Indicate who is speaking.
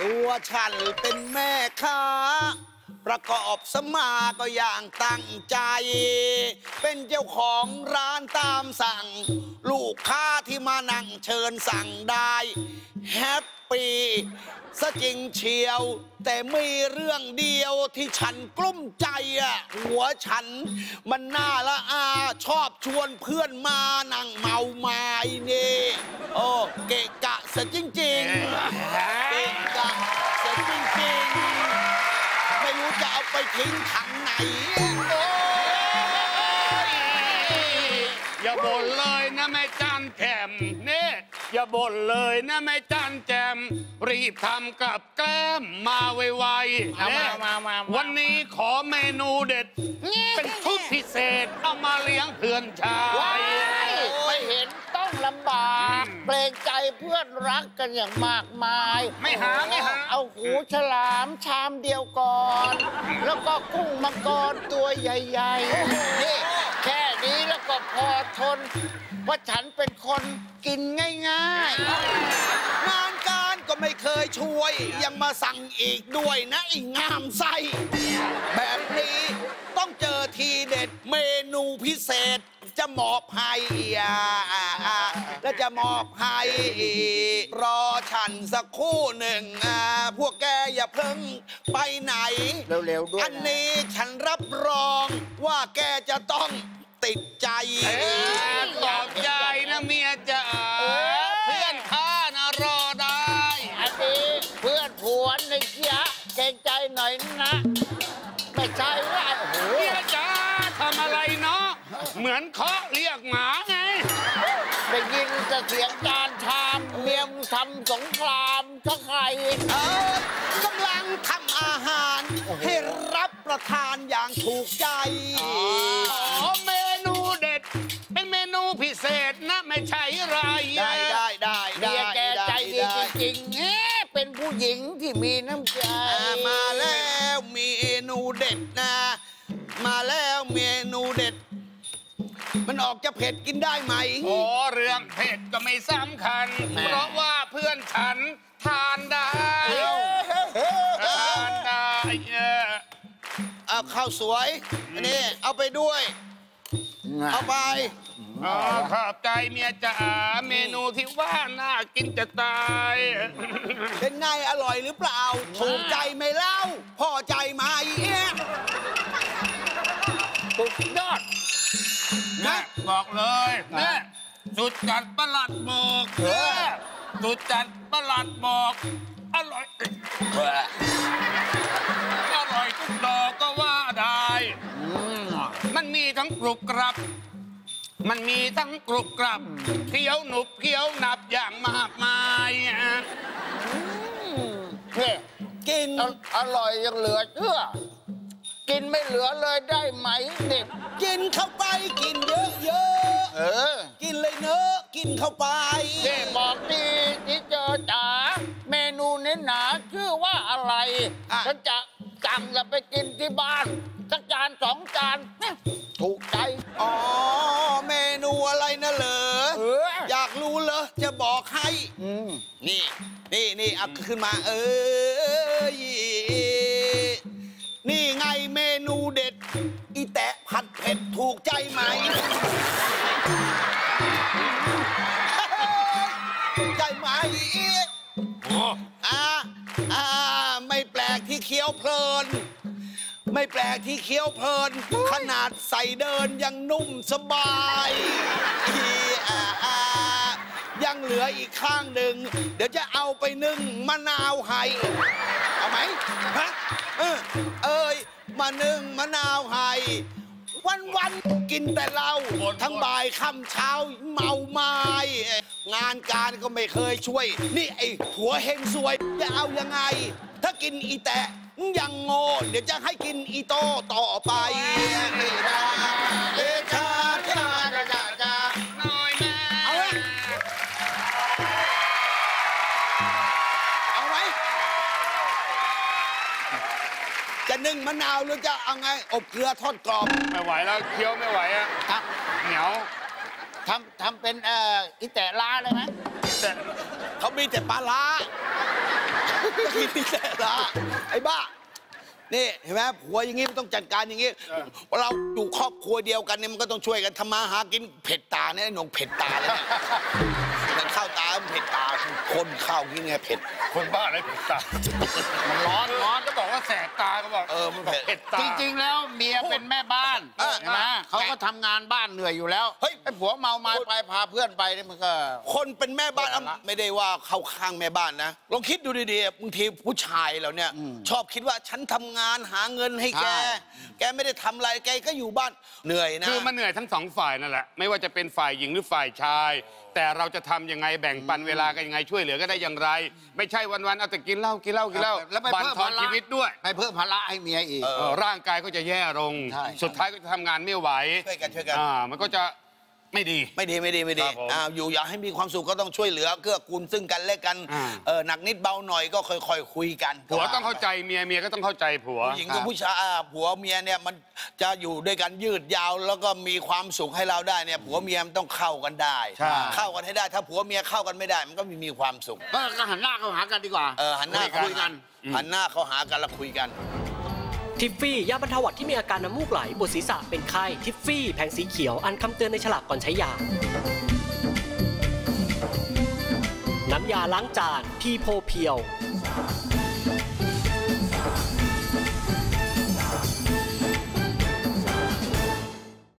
Speaker 1: ตัวฉันเป็นแม่ค้า ประกอบสมาก็อย่างตั้งใจ เป็นเจ้าของร้านตามสั่ง ลูกค้าที่มานั่งเชิญสั่งได้ แฮปปี้ซะจริงเชียว แต่มีเรื่องเดียวที่ฉันกลุ้มใจอะหัวฉันมันน่าละอาชอบชวนเพื่อนมานั่งเมาไม้นี่โอ
Speaker 2: ย่าบ่นเลยนะแม่จันแจมเนี่ยอย่าบ่นเลยนะแม่จันแจม รีบทำกับแกล้มมาไวๆ
Speaker 3: เอามา
Speaker 2: เนี่ย
Speaker 3: มามามา
Speaker 2: วันนี้ขอเมนูเด็ด เป็นชุดพิเศษเอามาเลี้ยงเพื่อนชา
Speaker 3: ว้ายยไม่เห็นต้องลำบาก
Speaker 2: อืม
Speaker 3: เกรงใจเพื่อนรักกันอย่างมากมาย
Speaker 2: ไม่หาไม่หา
Speaker 3: เอาหูฉลามชามเดียวก่อน แล้วก็กุ้งมังกรตัวใหญ่ๆนี่แค่นี้แล้วก็ พอทน ว่าะฉันเป็นคนกินง่ายๆ
Speaker 1: งานการก็ไม่เคยช่วย ยังมาสั่งอีกด้วยนะไอ้งามไส้แบบนี้ต้องเจอทีเด็ดเมนูพิเศษ จะมอบให้อ่าอ่าอ่าแล้วจะมอบให้รอฉันสักครู่หนึ่งอ่าพวกแกอย่าเพิ่งไปไหน
Speaker 3: เร็วๆด้วยนะ
Speaker 1: อันนี้ฉันรับรองว่าแกจะต้อง ติดใจ
Speaker 2: ตอบใจนะเมียจ๋าเพื่อนข้านะรอได้
Speaker 3: อันนี้เพื่อนผัวในยะเกรงใจหน่อยนะ ไม่ใช่ว่าโอ้โห
Speaker 2: เมียจ๋าทำอะไรเนาะเหมือนเคาะเรียกหมาไง
Speaker 3: ได้ยินแต่เสียงจานชามเมียมทำสงครามถ้าใคร
Speaker 1: เออกำลังทำอาหาร ให้รับประทานอย่างถูกใจ
Speaker 3: หญิงที่มีน้ำใจ
Speaker 1: อ่ามาแล้วเมนูเด็ดนะ มาแล้วเมนูเด็ด มันออกจะเผ็ดกินได้ไหม
Speaker 2: โอ้เรื่องเผ็ดก็ไม่สำคัญเพราะว่าเพื่อนฉันทานได้ทานได้เออ
Speaker 1: เอาข้าวสวย อันนี้เอาไปด้วย เอาไป
Speaker 2: อ๋อขอบใจเมียจ๋าเมนูที่ว่าน่ากินจะตาย
Speaker 1: เป็นไงอร่อยหรือเปล่า ถูกใจไหมเล่าพอใจไหมเอ๊ะ
Speaker 3: สุดยอด
Speaker 2: นะบอกเลยเนี่ยสุดจัดประหลัดบอกเนี่ยสุดจัดประหลัดบอกอร่อยอร่อยทุกดอกก็ว่าได้ มันมีทั้งกรุบกรับ มันมีทั้งกรุบกรับเคี้ยวหนุบเคี้ยวหนับอย่างมากมายอะ
Speaker 3: นี่
Speaker 1: กิน
Speaker 3: ออร่อยยังเหลือเชื่อกินไม่เหลือเลยได้ไหมเด็ก
Speaker 1: กินเข้าไปกินเยอะ
Speaker 3: เออ
Speaker 1: ๆกินเลยเนอะกินเข้าไป
Speaker 3: นี่บอกดีที่เจอจ๋าเมนูนี้หนาชื่อว่าอะไร
Speaker 1: อะ
Speaker 3: ฉันจะสั่งจะไปกินที่บ้านสักจานสองจาน
Speaker 1: อาขึ้นมา เออนี่ไงเมนูเด็ด อีแตะผัดเผ็ดถูกใจไหมใจไหม
Speaker 2: อ้
Speaker 1: อ่าอ่าไม่แปลกที่เคี้ยวเพลิน ไม่แปลกที่เคี้ยวเพลิน ขนาดใส่เดินยังนุ่มสบายอีอ่าอ่า ยังเหลืออีกข้างหนึ่ง เดี๋ยวจะเอาไปนึ่งมะนาวให้เอาไหมฮะเออเอ้ยมานึ่งมะนาวให้วันวันๆกินแต่เหล้าทั้งบ่ายค่ำเช้าเมาไม้งานการก็ไม่เคยช่วย นี่ไอ้หัวเฮงซวยจะเอายังไง ถ้ากินอีแตะยังโง่เดี๋ยวจะให้กินอีโตต่อไปเดชาชาชา นึ่งมะนาวหรือจะเอาไง อบเกลือทอดกรอบ
Speaker 2: ไม่ไหวแล้วเคี้ยวไม่ไหวอะ
Speaker 3: ท
Speaker 2: เหนียวำ
Speaker 3: ทำทำเป็นเอ่ออีแตะล้าเลยไหม
Speaker 2: แต่
Speaker 1: เขามีแต่ปลาร้าจะกินที่แต่ละไอ้บ้า นี่เห็นไหมผัวอย่างงี้มันต้องจัดการอย่างงี้ เราอยู่ครอบครัวเดียวกันเนี่ยมันก็ต้องช่วยกันทำมาหากินเผ็ดตาเนี่ยไอ้หนงเผ็ดตาเลยเนี่ยมัน ข้าวตามันเผ็ดตาคนข้าวกินไงเผ็ด
Speaker 2: คนบ้าอะไรเผ็ดตา
Speaker 3: มันร้อนร้อน
Speaker 2: ก็บอกว่าแสบตาก็บอก
Speaker 1: เออมันเผ็ด
Speaker 2: เผ็ดตา
Speaker 3: จริงๆแล้วเมียเป็นแม่บ้าน
Speaker 1: เออ
Speaker 3: ใช่ไหมเขาก็ทำงานบ้านเหนื่อยอยู่แล้ว
Speaker 1: เฮ้ย
Speaker 3: ไอ้ผัวเมาไม้ไปพาเพื่อนไปนี่มันก็
Speaker 1: คนเป็นแม่บ้าน
Speaker 3: เวลาละ
Speaker 1: ไม่ได้ว่าเข้าข้างแม่บ้านนะลองคิดดูดีๆบางทีผู้ชายเราเนี่ย ชอบคิดว่าฉันทำงานหาเงินให้แก
Speaker 3: ใช่
Speaker 1: แกไม่ได้ทำอะไรแกก็อยู่บ้านเหนื่อยนะ
Speaker 2: คือมันเหนื่อยทั้งสองฝ่ายนั่นแหละ ไม่ว่าจะเป็นฝ่ายหญิงหรือฝ่ายชาย แต่เราจะทำยังไงแบ่งปันเวลากันยังไงช่วยเหลือกันได้อย่างไร ไม่ใช่วันๆเอาแต่กินเหล้ากินเหล้ากินเหล้า
Speaker 3: แล้วไป
Speaker 2: บั่น
Speaker 3: เพิ่ม
Speaker 2: ทอน
Speaker 3: ภาระ
Speaker 2: ชีวิตด้วย
Speaker 3: ไปเพิ่มภาระให้เมียอีก
Speaker 1: เออ
Speaker 2: เออร่างกายก็จะแย่ลง
Speaker 3: ใช่
Speaker 2: สุดท้ายก็จะทำงานไม่ไหว
Speaker 1: ช่วยกันช่วยกัน
Speaker 2: อ่ามันก็จะ ไม่ดี
Speaker 1: ไม่ดีไม่ดีไม่ดี
Speaker 2: ครับผม
Speaker 1: อ้าวอยู่อยากให้มีความสุขก็ต้องช่วยเหลือเกื้อกูลซึ่งกันและกัน
Speaker 2: อ่า
Speaker 1: เออหนักนิดเบาหน่อยก็ค่อยๆคุยกัน
Speaker 2: ผัวต้องเข้าใจเมียเมียก็ต้องเข้าใจผัว
Speaker 1: ผู้หญิงกับผู้ชายอ่าผัวเมียเนี่ยมันจะอยู่ด้วยกันยืดยาวแล้วก็มีความสุขให้เราได้เนี่ยผัวเมียมันต้องเข้ากันได้
Speaker 2: ใช่
Speaker 1: เข้ากันให้ได้ ถ้าผัวเมียเข้ากันไม่ได้ มันก็ไม่มีความสุข
Speaker 3: ก็หันหน้าเข้าหากันดีกว่า
Speaker 1: เออหันหน้า
Speaker 3: คุยกัน
Speaker 1: หันหน้าเขาหากันแล้วคุยกัน
Speaker 4: ทิฟฟี่ ยาบรรเทาหวัดที่มีอาการน้ำมูกไหลปวดศีรษะเป็นไข้ ทิฟฟี่ แผงสีเขียว อันคำเตือนในฉลากก่อนใช้ยา น้ำยาล้างจาน พีโพเพียว